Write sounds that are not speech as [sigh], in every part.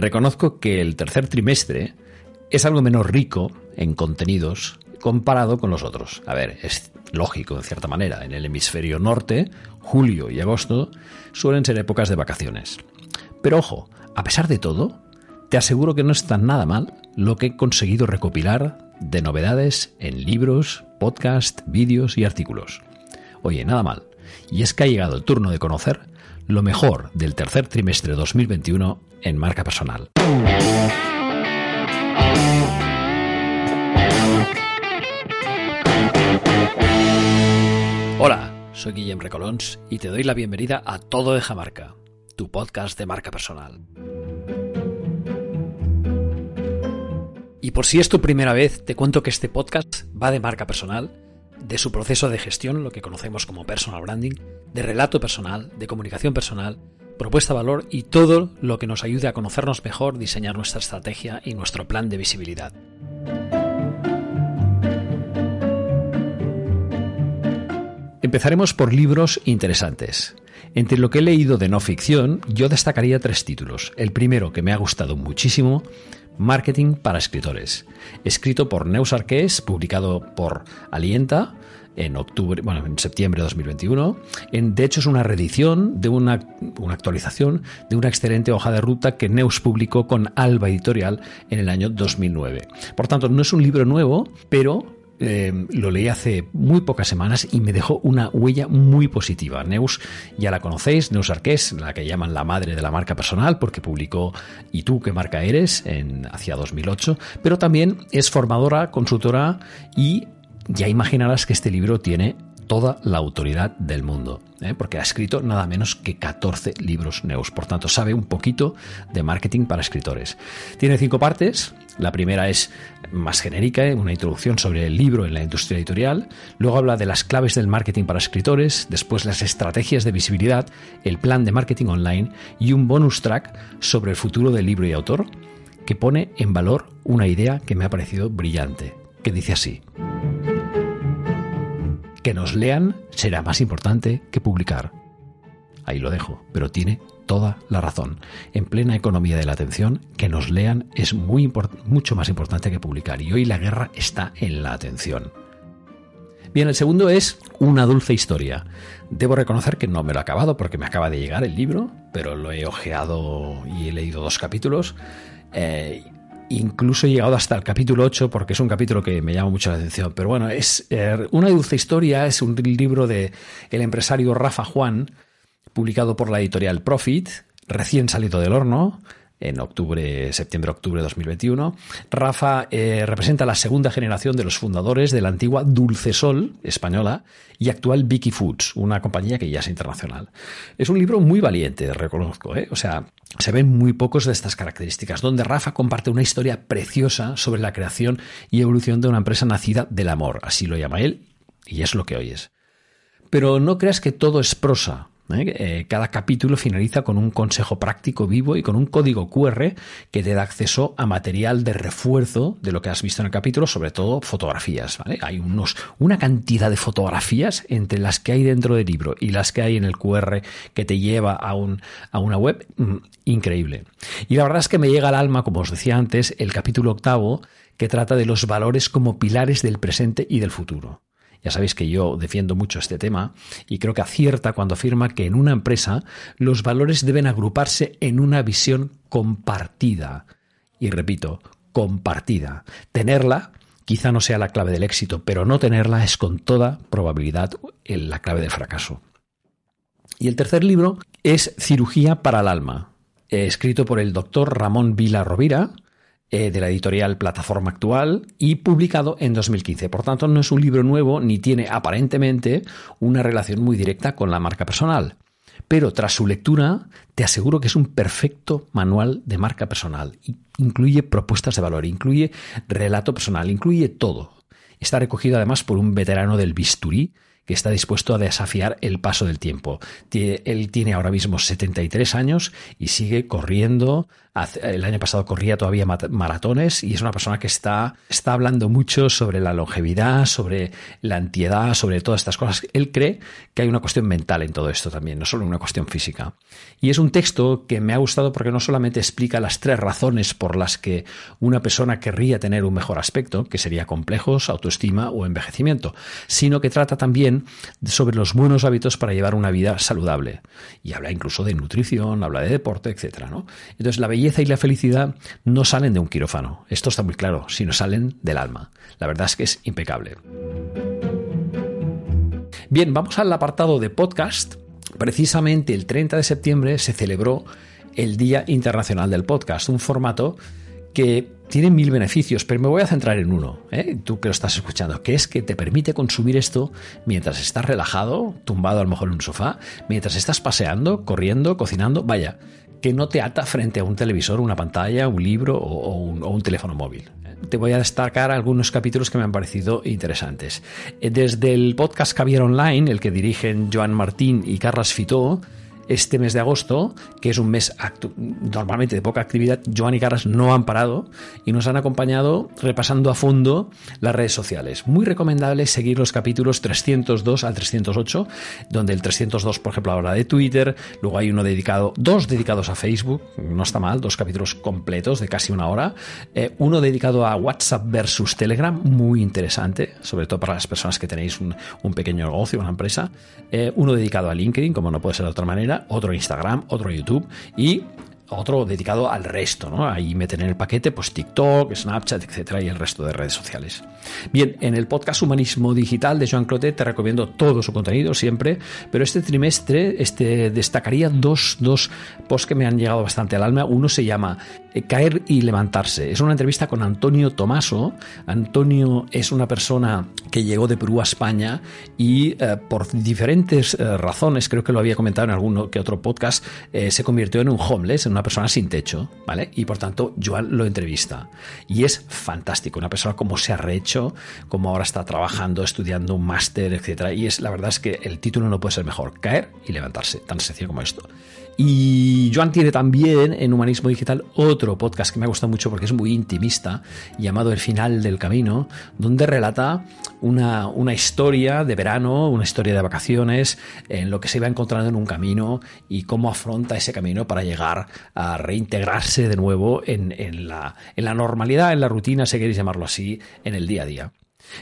Reconozco que el tercer trimestre es algo menos rico en contenidos comparado con los otros. A ver, es lógico en cierta manera. En el hemisferio norte, julio y agosto suelen ser épocas de vacaciones. Pero ojo, a pesar de todo, te aseguro que no está nada mal lo que he conseguido recopilar de novedades en libros, podcast, vídeos y artículos. Oye, nada mal. Y es que ha llegado el turno de conocer lo mejor del tercer trimestre de 2021 en marca personal. Hola, soy Guillem Recolons y te doy la bienvenida a Todo de Jamarca, tu podcast de marca personal. Y por si es tu primera vez, te cuento que este podcast va de marca personal, de su proceso de gestión, lo que conocemos como personal branding, de relato personal, de comunicación personal, propuesta valor y todo lo que nos ayude a conocernos mejor, diseñar nuestra estrategia y nuestro plan de visibilidad. Empezaremos por libros interesantes. Entre lo que he leído de no ficción, yo destacaría tres títulos. El primero, que me ha gustado muchísimo, Marketing para escritores, escrito por Neus Arqués, publicado por Alienta, en octubre, bueno, en septiembre de 2021. En, de hecho, es una reedición de una, una, actualización de una excelente hoja de ruta que Neus publicó con Alba Editorial en el año 2009. Por tanto, no es un libro nuevo, pero eh, lo leí hace muy pocas semanas y me dejó una huella muy positiva. Neus, ya la conocéis, Neus Arqués, la que llaman la madre de la marca personal, porque publicó ¿Y tú qué marca eres? en hacia 2008, pero también es formadora, consultora y ya imaginarás que este libro tiene toda la autoridad del mundo, ¿eh? porque ha escrito nada menos que 14 libros Neus, por tanto sabe un poquito de marketing para escritores. Tiene cinco partes, la primera es más genérica, ¿eh? una introducción sobre el libro en la industria editorial, luego habla de las claves del marketing para escritores, después las estrategias de visibilidad, el plan de marketing online y un bonus track sobre el futuro del libro y autor, que pone en valor una idea que me ha parecido brillante, que dice así que nos lean será más importante que publicar. Ahí lo dejo, pero tiene toda la razón. En plena economía de la atención, que nos lean es mucho más importante que publicar. Y hoy la guerra está en la atención. Bien, el segundo es Una dulce historia. Debo reconocer que no me lo he acabado porque me acaba de llegar el libro, pero lo he ojeado y he leído dos capítulos. Eh, Incluso he llegado hasta el capítulo 8 porque es un capítulo que me llama mucho la atención. Pero bueno, es eh, una dulce historia, es un libro de el empresario Rafa Juan, publicado por la editorial Profit, recién salido del horno en octubre, septiembre-octubre de 2021. Rafa eh, representa la segunda generación de los fundadores de la antigua Dulcesol española y actual Vicky Foods, una compañía que ya es internacional. Es un libro muy valiente, reconozco. ¿eh? O sea, se ven muy pocos de estas características, donde Rafa comparte una historia preciosa sobre la creación y evolución de una empresa nacida del amor, así lo llama él, y es lo que oyes. Pero no creas que todo es prosa. ¿Eh? Eh, cada capítulo finaliza con un consejo práctico vivo y con un código QR que te da acceso a material de refuerzo de lo que has visto en el capítulo, sobre todo fotografías. Hay unos, una cantidad de fotografías entre las que hay dentro del libro y las que hay en el QR que te lleva a, un, a una web mm, increíble. Y la verdad es que me llega al alma, como os decía antes, el capítulo octavo que trata de los valores como pilares del presente y del futuro. Ya sabéis que yo defiendo mucho este tema y creo que acierta cuando afirma que en una empresa los valores deben agruparse en una visión compartida. Y repito, compartida. Tenerla quizá no sea la clave del éxito, pero no tenerla es con toda probabilidad la clave del fracaso. Y el tercer libro es Cirugía para el Alma, escrito por el doctor Ramón Vila Rovira, eh, de la editorial Plataforma Actual y publicado en 2015. Por tanto, no es un libro nuevo ni tiene aparentemente una relación muy directa con la marca personal. Pero tras su lectura, te aseguro que es un perfecto manual de marca personal. Incluye propuestas de valor, incluye relato personal, incluye todo. Está recogido además por un veterano del bisturí que está dispuesto a desafiar el paso del tiempo. Él tiene ahora mismo 73 años y sigue corriendo el año pasado corría todavía maratones y es una persona que está, está hablando mucho sobre la longevidad, sobre la antiedad, sobre todas estas cosas. Él cree que hay una cuestión mental en todo esto también, no solo una cuestión física. Y es un texto que me ha gustado porque no solamente explica las tres razones por las que una persona querría tener un mejor aspecto, que sería complejos, autoestima o envejecimiento, sino que trata también sobre los buenos hábitos para llevar una vida saludable. Y habla incluso de nutrición, habla de deporte, etc. ¿no? Entonces la belleza y la felicidad no salen de un quirófano, esto está muy claro, sino salen del alma. La verdad es que es impecable. Bien, vamos al apartado de podcast. Precisamente el 30 de septiembre se celebró el Día Internacional del Podcast, un formato que tiene mil beneficios, pero me voy a centrar en uno, ¿eh? tú que lo estás escuchando, que es que te permite consumir esto mientras estás relajado, tumbado a lo mejor en un sofá, mientras estás paseando, corriendo, cocinando, vaya, que no te ata frente a un televisor, una pantalla, un libro o, un, teléfono móvil. Te voy a destacar algunos capítulos que me han parecido interesantes. Eh, desde el podcast Caviar Online, el que dirigen Joan Martín y Carlas Fitó, este mes de agosto, que es un mes normalmente de poca actividad, Joan y Carras no han parado y nos han acompañado repasando a fondo las redes sociales. Muy recomendable seguir los capítulos 302 al 308, donde el 302, por ejemplo, habla de Twitter, luego hay uno dedicado, dos dedicados a Facebook, no está mal, dos capítulos completos de casi una hora, eh, uno dedicado a WhatsApp versus Telegram, muy interesante, sobre todo para las personas que tenéis un, pequeño negocio, una empresa, eh, uno dedicado a LinkedIn, como no puede ser de otra manera, otro Instagram, otro YouTube y otro dedicado al resto, ¿no? Ahí meten en el paquete pues TikTok, Snapchat, etcétera, y el resto de redes sociales. Bien, en el podcast Humanismo Digital de Joan Clotet te recomiendo todo su contenido siempre, pero este trimestre este, destacaría dos, dos posts que me han llegado bastante al alma. Uno se llama Caer y levantarse. Es una entrevista con Antonio Tomaso. Antonio es una persona que llegó de Perú a España y eh, por diferentes eh, razones, creo que lo había comentado en alguno que otro podcast, se convirtió en un homeless, en una persona sin techo, ¿vale? Y por tanto, Joan lo entrevista. Y es fantástico, una persona como se ha rehecho, como ahora está trabajando, estudiando un máster, etcétera. Y es la verdad es que el título no puede ser mejor, caer y levantarse, tan sencillo como esto. Y Joan tiene también en Humanismo Digital otro podcast que me ha gustado mucho porque es muy intimista, llamado El final del camino, donde relata una, una historia de verano, una historia de vacaciones, en lo que se iba encontrando en un camino y cómo afronta ese camino para llegar a reintegrarse de nuevo en, en, la, en la normalidad, en la rutina, si queréis llamarlo así, en el día a día.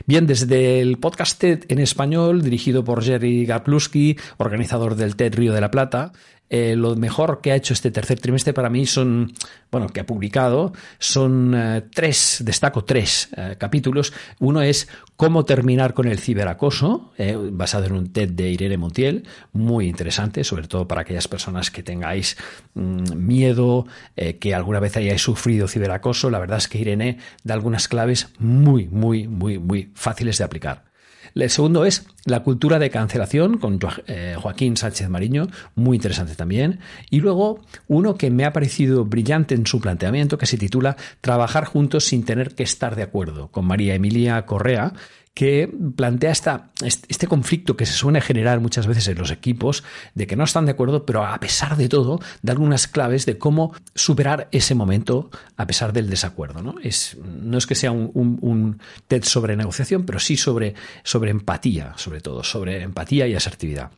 Bien, desde el podcast TED en español, dirigido por Jerry Gapluski, organizador del TED Río de la Plata, eh, lo mejor que ha hecho este tercer trimestre para mí son, bueno, que ha publicado, son eh, tres, destaco tres eh, capítulos. Uno es cómo terminar con el ciberacoso, basado en un TED de Irene Montiel, muy interesante, sobre todo para aquellas personas que tengáis mm, miedo, que alguna vez hayáis sufrido ciberacoso. La verdad es que Irene da algunas claves muy, muy, muy, muy fáciles de aplicar. El segundo es la cultura de cancelación con eh, Joaquín Sánchez Mariño, muy interesante también. Y luego uno que me ha parecido brillante en su planteamiento, que se titula Trabajar juntos sin tener que estar de acuerdo, con María Emilia Correa, que plantea esta, este conflicto que se suele generar muchas veces en los equipos, de que no están de acuerdo, pero a pesar de todo, da algunas claves de cómo superar ese momento a pesar del desacuerdo. No es, no es que sea un, un, TED sobre negociación, pero sí sobre, sobre empatía, sobre todo, sobre empatía y asertividad.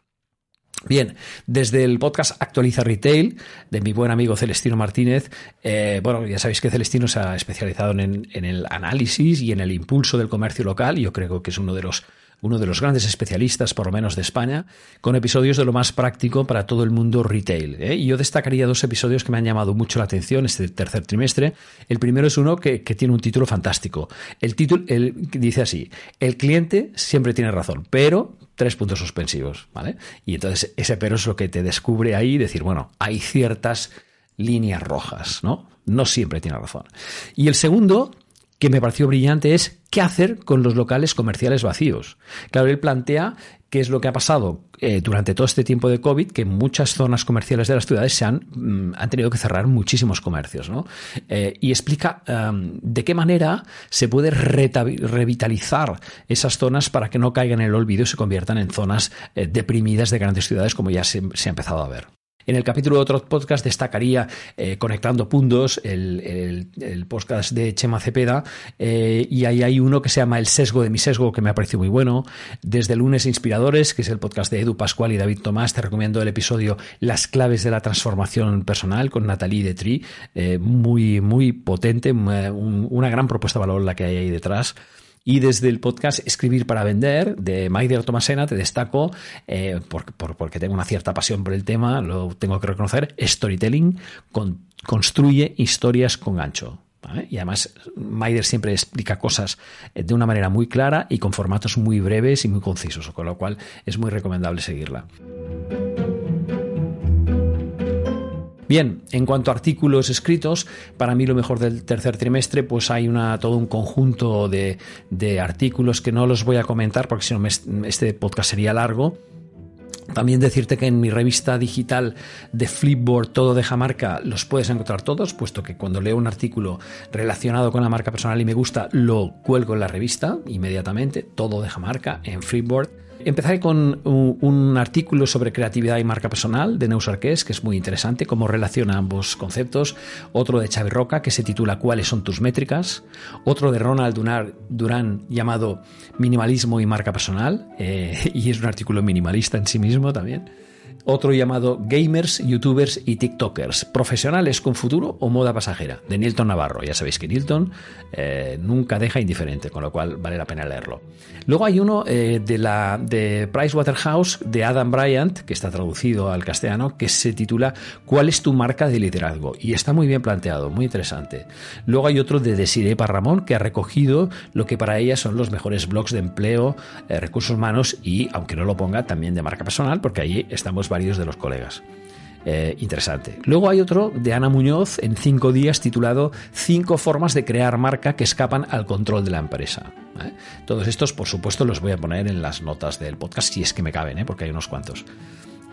Bien, desde el podcast Actualiza Retail de mi buen amigo Celestino Martínez, eh, bueno, ya sabéis que Celestino se ha especializado en, el análisis y en el impulso del comercio local, yo creo que es uno de los uno de los grandes especialistas, por lo menos de España, con episodios de lo más práctico para todo el mundo retail. ¿eh? Y yo destacaría dos episodios que me han llamado mucho la atención este tercer trimestre. El primero es uno que, tiene un título fantástico. El título dice así, el cliente siempre tiene razón, pero tres puntos suspensivos, ¿vale? Y entonces ese pero es lo que te descubre ahí, decir, bueno, hay ciertas líneas rojas, ¿no? No siempre tiene razón. Y el segundo que me pareció brillante es qué hacer con los locales comerciales vacíos. Claro, él plantea qué es lo que ha pasado eh, durante todo este tiempo de COVID, que muchas zonas comerciales de las ciudades se han, mm, han tenido que cerrar muchísimos comercios, ¿no? Eh, y explica de qué manera se puede revitalizar esas zonas para que no caigan en el olvido y se conviertan en zonas eh, deprimidas de grandes ciudades, como ya se ha empezado a ver. En el capítulo de otro podcast destacaría eh, Conectando Puntos, el, podcast de Chema Cepeda, eh, y ahí hay uno que se llama El sesgo de mi sesgo, que me ha parecido muy bueno. Desde Lunes Inspiradores, que es el podcast de Edu Pascual y David Tomás, te recomiendo el episodio Las claves de la transformación personal con Natalie Detri, eh, muy, muy potente, una gran propuesta de valor la que hay ahí detrás. Y desde el podcast Escribir para Vender de Maider Tomasena te destaco, eh, porque tengo una cierta pasión por el tema, lo tengo que reconocer, storytelling construye historias con gancho. Y además, Maider siempre explica cosas eh, de una manera muy clara y con formatos muy breves y muy concisos, con lo cual es muy recomendable seguirla. Bien, en cuanto a artículos escritos, para mí lo mejor del tercer trimestre, pues hay todo un conjunto de, artículos que no los voy a comentar porque si no este podcast sería largo. También decirte que en mi revista digital de Flipboard Todo deja marca los puedes encontrar todos, puesto que cuando leo un artículo relacionado con la marca personal y me gusta, lo cuelgo en la revista inmediatamente, Todo deja marca en Flipboard. Empezaré con un, artículo sobre creatividad y marca personal de Neus Arqués, que es muy interesante, cómo relaciona ambos conceptos. Otro de Xavi Roca, que se titula ¿Cuáles son tus métricas? Otro de Ronald Durán llamado Minimalismo y marca personal, eh, [laughs] y es un artículo minimalista en sí mismo también otro llamado Gamers, YouTubers y TikTokers, profesionales con futuro o moda pasajera, de Nilton Navarro. Ya sabéis que Nilton eh, nunca deja indiferente, con lo cual vale la pena leerlo. Luego hay uno eh, de la de Pricewaterhouse de Adam Bryant, que está traducido al castellano, que se titula ¿Cuál es tu marca de liderazgo? Y está muy bien planteado, muy interesante. Luego hay otro de Desiree Parramón, que ha recogido lo que para ella son los mejores blogs de empleo, eh, recursos humanos y, aunque no lo ponga, también de marca personal, porque allí estamos varios de los colegas. Eh, interesante. Luego hay otro de Ana Muñoz en cinco días titulado Cinco formas de crear marca que escapan al control de la empresa. Todos estos, por supuesto, los voy a poner en las notas del podcast si es que me caben, ¿eh? porque hay unos cuantos.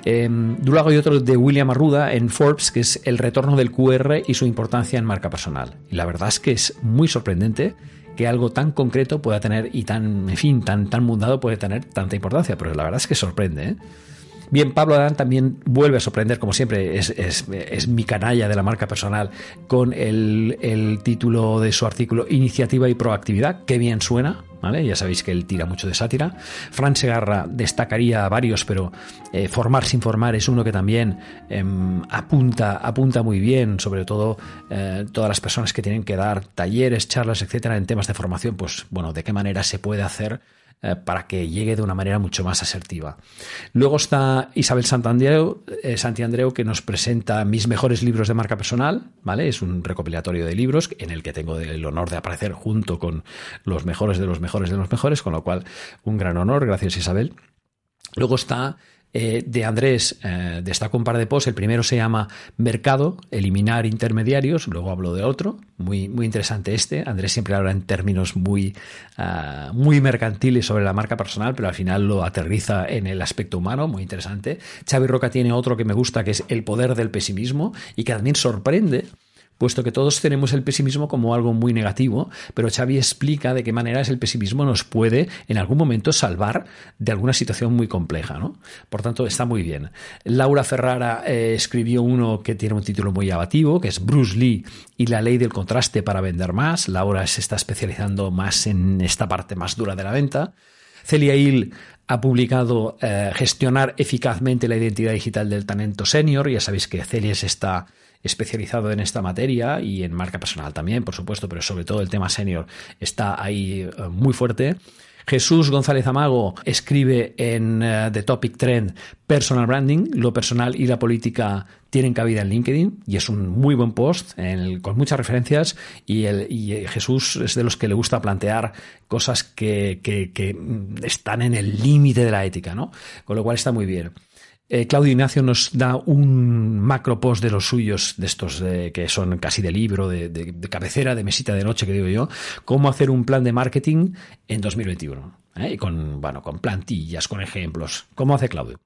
Eh, luego hay otro de William Arruda en Forbes, que es el retorno del QR y su importancia en marca personal. Y la verdad es que es muy sorprendente que algo tan concreto pueda tener y tan, en fin, tan, tan mundado puede tener tanta importancia, pero la verdad es que sorprende. ¿eh? Bien, Pablo Adán también vuelve a sorprender, como siempre, es, mi canalla de la marca personal, con el, título de su artículo Iniciativa y Proactividad, qué bien suena, ¿Vale? Ya sabéis que él tira mucho de sátira. Fran Segarra destacaría varios, pero eh, Formar sin formar es uno que también em, apunta, apunta muy bien, sobre todo eh, todas las personas que tienen que dar talleres, charlas, etcétera, en temas de formación, pues bueno, de qué manera se puede hacer eh, para que llegue de una manera mucho más asertiva. Luego está Isabel Santandreu, eh, Santandreu que nos presenta mis mejores libros de marca personal, ¿vale? Es un recopilatorio de libros en el que tengo el honor de aparecer junto con los mejores de los mejores de los mejores, con lo cual un gran honor, gracias Isabel. Luego está eh, de Andrés eh, destaco un par de posts. El primero se llama Mercado, eliminar intermediarios. Luego hablo de otro, muy, muy interesante este. Andrés siempre habla en términos muy, ah, muy mercantiles sobre la marca personal, pero al final lo aterriza en el aspecto humano, muy interesante. Xavi Roca tiene otro que me gusta, que es El poder del pesimismo y que también sorprende puesto que todos tenemos el pesimismo como algo muy negativo, pero Xavi explica de qué manera el pesimismo nos puede en algún momento salvar de alguna situación muy compleja. ¿no? Por tanto, está muy bien. Laura Ferrara eh, escribió uno que tiene un título muy abativo, que es Bruce Lee y la ley del contraste para vender más. Laura se está especializando más en esta parte más dura de la venta. Celia Hill ha publicado eh, Gestionar eficazmente la identidad digital del talento senior. Ya sabéis que Celia se está especializado en esta materia y en marca personal también, por supuesto, pero sobre todo el tema senior está ahí eh, muy fuerte. Jesús González Amago escribe en eh, The Topic Trend Personal Branding, lo personal y la política tienen cabida en LinkedIn y es un muy buen post con muchas referencias y, y, Jesús es de los que le gusta plantear cosas que, que, que están en el límite de la ética, ¿no? Con lo cual está muy bien. Eh, Claudio Ignacio nos da un macro post de los suyos, de estos que son casi de libro, de, cabecera, de mesita de noche, que digo yo, cómo hacer un plan de marketing en 2021. ¿eh? Y con, bueno, con plantillas, con ejemplos. ¿Cómo hace Claudio?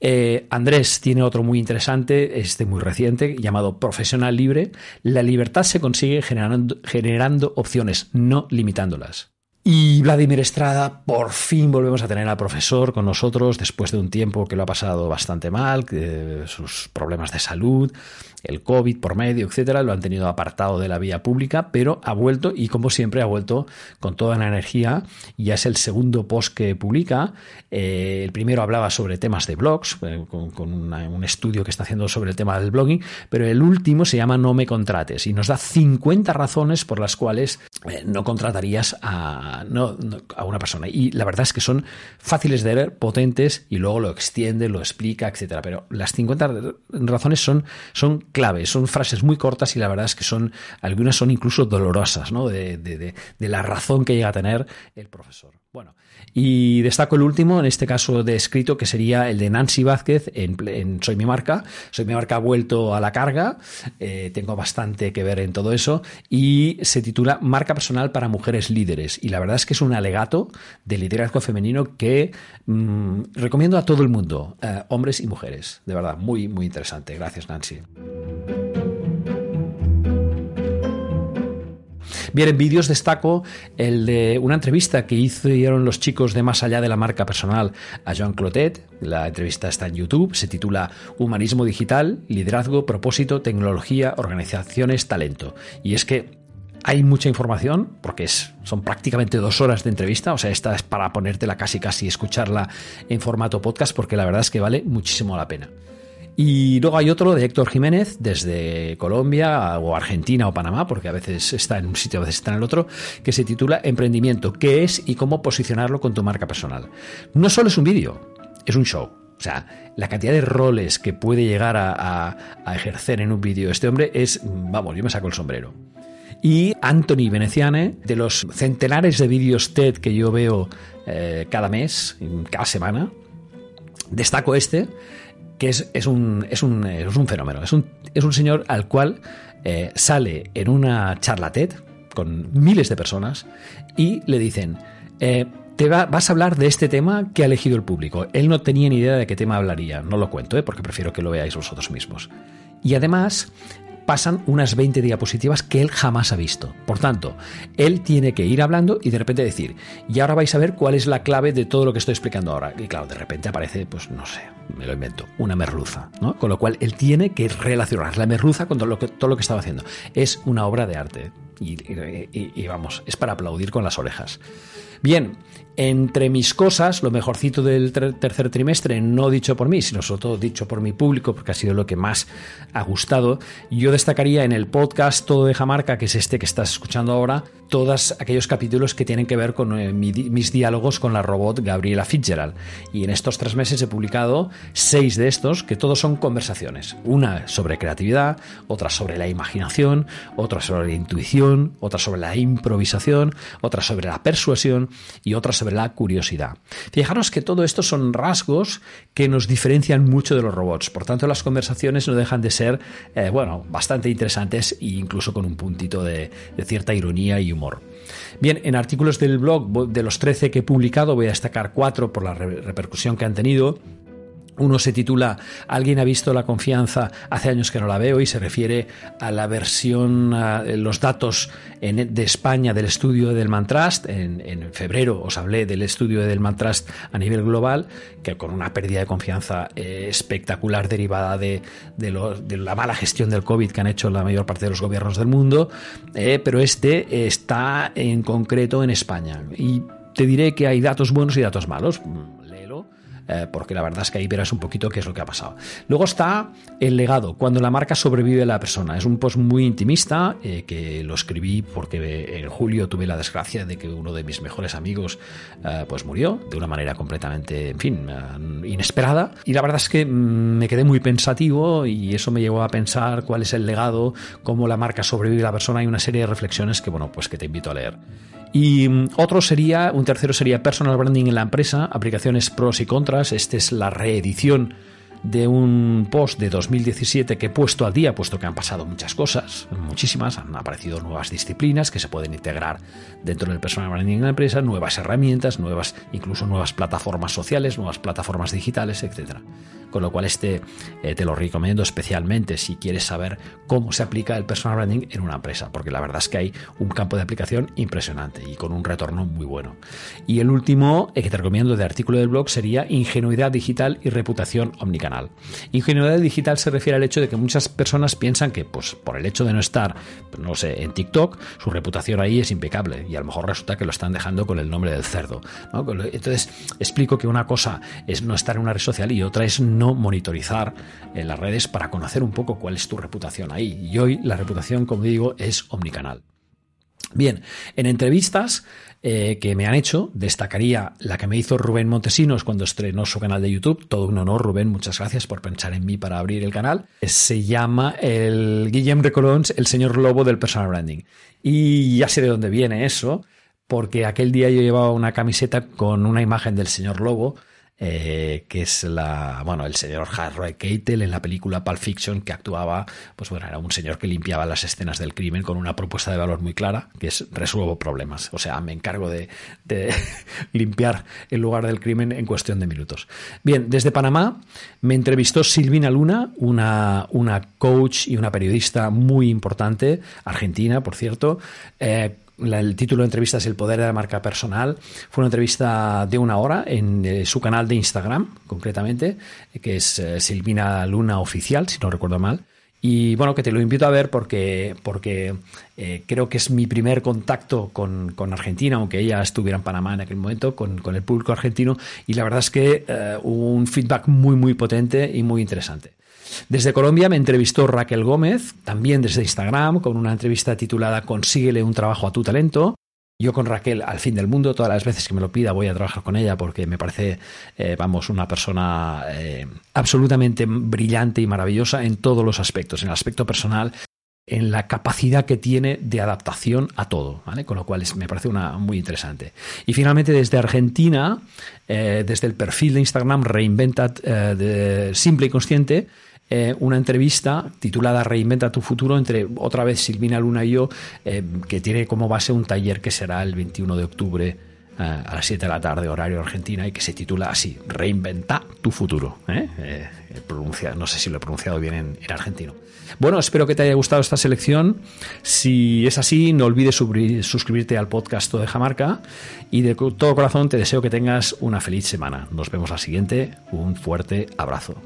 Eh, Andrés tiene otro muy interesante, este muy reciente, llamado Profesional Libre. La libertad se consigue generando opciones, no limitándolas. Y Vladimir Estrada, por fin volvemos a tener al profesor con nosotros después de un tiempo que lo ha pasado bastante mal, sus problemas de salud, el COVID por medio, etcétera, lo han tenido apartado de la vía pública, pero ha vuelto y como siempre ha vuelto con toda la energía. Ya es el segundo post que publica. Eh, el primero hablaba sobre temas de blogs, eh, con, un estudio que está haciendo sobre el tema del blogging, pero el último se llama No me contrates y nos da 50 razones por las cuales eh, no contratarías a, a una persona. Y la verdad es que son fáciles de ver, potentes y luego lo extiende, lo explica, etcétera. Pero las 50 razones son, son clave, son frases muy cortas y la verdad es que son, algunas son incluso dolorosas, ¿no? De, de, de la razón que llega a tener el profesor. Bueno, y destaco el último, en este caso de escrito, que sería el de Nancy Vázquez en, Soy mi marca. Soy mi marca ha vuelto a la carga, eh, tengo bastante que ver en todo eso, y se titula Marca personal para mujeres líderes. Y la verdad es que es un alegato de liderazgo femenino que mm, recomiendo a todo el mundo, eh, hombres y mujeres. De verdad, muy, muy interesante. Gracias, Nancy. Bien, en vídeos destaco el de una entrevista que hicieron los chicos de Más allá de la marca personal a Joan Clotet. La entrevista está en YouTube, se titula Humanismo digital, liderazgo, propósito, tecnología, organizaciones, talento. Y es que hay mucha información, porque es, son prácticamente dos horas de entrevista, o sea, esta es para ponértela casi casi escucharla en formato podcast, porque la verdad es que vale muchísimo la pena. Y luego hay otro de Héctor Jiménez, desde Colombia o Argentina o Panamá, porque a veces está en un sitio, a veces está en el otro, que se titula Emprendimiento, qué es y cómo posicionarlo con tu marca personal. No solo es un vídeo, es un show. O sea, la cantidad de roles que puede llegar a, ejercer en un vídeo este hombre es, vamos, yo me saco el sombrero. Y Anthony Veneciane, de los centenares de vídeos TED que yo veo eh, cada mes, cada semana, destaco este, que es, un, es, un, es un fenómeno. Es un, es un señor al cual eh, sale en una charla TED con miles de personas y le dicen, eh, te vas a hablar de este tema que ha elegido el público. Él no tenía ni idea de qué tema hablaría, no lo cuento, ¿eh? porque prefiero que lo veáis vosotros mismos. Y además pasan unas 20 diapositivas que él jamás ha visto. Por tanto, él tiene que ir hablando y de repente decir, y ahora vais a ver cuál es la clave de todo lo que estoy explicando ahora. Y claro, de repente aparece, pues no sé, me lo invento, una merluza, ¿no? Con lo cual él tiene que relacionar la merluza con todo lo que, estaba haciendo. Es una obra de arte y, y vamos, es para aplaudir con las orejas. Bien, entre mis cosas, lo mejorcito del tercer trimestre, no dicho por mí, sino sobre todo dicho por mi público, porque ha sido lo que más ha gustado, yo destacaría en el podcast Todo de Jamarca, que es este que estás escuchando ahora, todos aquellos capítulos que tienen que ver con eh, mis diálogos con la robot Gabriela Fitzgerald. Y en estos tres meses he publicado seis de estos, que todos son conversaciones. Una sobre creatividad, otra sobre la imaginación, otra sobre la intuición, otra sobre la improvisación, otra sobre la persuasión y otra sobre la curiosidad. Fijaros que todo esto son rasgos que nos diferencian mucho de los robots. Por tanto, las conversaciones no dejan de ser, eh, bueno, bastante interesantes e incluso con un puntito de, cierta ironía y humor. Bien, en artículos del blog, de los 13 que he publicado, voy a destacar cuatro por la repercusión que han tenido. Uno se titula Alguien ha visto la confianza, hace años que no la veo y se refiere a la versión, los datos de España del estudio del Mantrust. En, en, febrero os hablé del estudio del Mantrust a nivel global, que con una pérdida de confianza eh, espectacular derivada de, la mala gestión del COVID que han hecho la mayor parte de los gobiernos del mundo, eh, pero este está en concreto en España. Y te diré que hay datos buenos y datos malos eh, porque la verdad es que ahí verás un poquito qué es lo que ha pasado. Luego está el legado, cuando la marca sobrevive a la persona. Es un post muy intimista eh, que lo escribí porque en julio tuve la desgracia de que uno de mis mejores amigos eh, pues murió de una manera completamente, en fin, inesperada. Y la verdad es que mm, me quedé muy pensativo y eso me llevó a pensar cuál es el legado, cómo la marca sobrevive a la persona y una serie de reflexiones que, bueno, pues que te invito a leer. Y mm, otro sería, un tercero sería personal branding en la empresa, aplicaciones pros y contras. Esta es la reedición de un post de 2017 que he puesto al día, puesto que han pasado muchas cosas, muchísimas, han aparecido nuevas disciplinas que se pueden integrar dentro del personal branding en la empresa, nuevas herramientas, nuevas, incluso nuevas plataformas sociales, nuevas plataformas digitales, etc. con lo cual este eh, te lo recomiendo especialmente si quieres saber cómo se aplica el personal branding en una empresa, porque la verdad es que hay un campo de aplicación impresionante y con un retorno muy bueno. Y el último eh, que te recomiendo de artículo del blog sería ingenuidad digital y reputación omnicanal. Ingenuidad digital se refiere al hecho de que muchas personas piensan que pues, por el hecho de no estar, no sé, en TikTok, su reputación ahí es impecable y a lo mejor resulta que lo están dejando con el nombre del cerdo. Entonces, explico que una cosa es no estar en una red social y otra es no monitorizar en las redes para conocer un poco cuál es tu reputación ahí. Y hoy la reputación, como digo, es omnicanal. Bien, en entrevistas eh, que me han hecho, destacaría la que me hizo Rubén Montesinos cuando estrenó su canal de YouTube. Todo un honor, Rubén, muchas gracias por pensar en mí para abrir el canal. Se llama el Guillem de Colons, el señor lobo del personal branding. Y ya sé de dónde viene eso, porque aquel día yo llevaba una camiseta con una imagen del señor lobo eh, que es la, bueno, el señor Harry Keitel en la película Pulp Fiction, que actuaba, pues bueno, era un señor que limpiaba las escenas del crimen con una propuesta de valor muy clara, que es resuelvo problemas. O sea, me encargo de, de [laughs] limpiar el lugar del crimen en cuestión de minutos. Bien, desde Panamá me entrevistó Silvina Luna, una, una coach y una periodista muy importante, argentina, por cierto, eh, el título de entrevista es El poder de la marca personal. Fue una entrevista de una hora en eh, su canal de Instagram, concretamente, que es eh, Silvina Luna Oficial, si no recuerdo mal. Y bueno, que te lo invito a ver porque, porque eh, creo que es mi primer contacto con, Argentina, aunque ella estuviera en Panamá en aquel momento, con, el público argentino. Y la verdad es que hubo un feedback muy, muy potente y muy interesante. Desde Colombia me entrevistó Raquel Gómez, también desde Instagram, con una entrevista titulada Consíguele un trabajo a tu talento. Yo con Raquel, al fin del mundo, todas las veces que me lo pida voy a trabajar con ella porque me parece, eh, vamos, una persona eh, absolutamente brillante y maravillosa en todos los aspectos, en el aspecto personal, en la capacidad que tiene de adaptación a todo, ¿vale? Con lo cual me parece una muy interesante. Y finalmente desde Argentina, eh, desde el perfil de Instagram Reinventa de Simple y Consciente, eh, una entrevista titulada Reinventa tu futuro entre otra vez Silvina Luna y yo, eh, que tiene como base un taller que será el 21 de octubre eh, a las 7 de la tarde, horario Argentina, y que se titula así, Reinventa tu futuro. no sé si lo he pronunciado bien en, argentino. Bueno, espero que te haya gustado esta selección. Si es así, no olvides suscribirte al podcast de Jamarca y de todo corazón te deseo que tengas una feliz semana. Nos vemos la siguiente. Un fuerte abrazo.